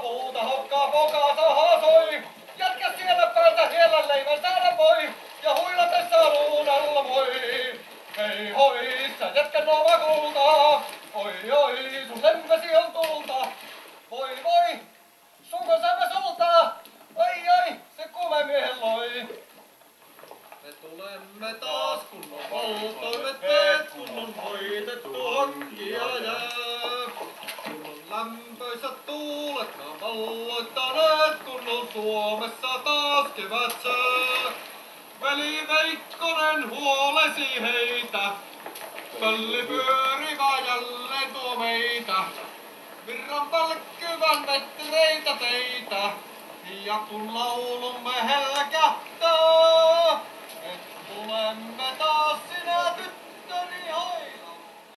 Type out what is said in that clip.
huuta, hokkaa, pokaa, sahaa, soi. Jätkä siellä päältä hiellän leivän voi, ja huilatessa luun alla moi. Hei hoi, sä jätkä nova kultaa, oi oi, sun lempesi on tulta. Voi voi, sunko saamme sultaa, ai ai, se kuume miehen loi. Me tulemme taas kunnon valtoimet veet, kunnon hoitettu hankkia jää. Lämpöisät tuulet on valloittaneet, kunnon Suomessa taas kevät sää. Veli Veikkonen huolesi heitä, pölli pyörivä jälleen tuo meitä. Virran palkkyvän vettereitä teitä, ja kun laulumme helkähtää,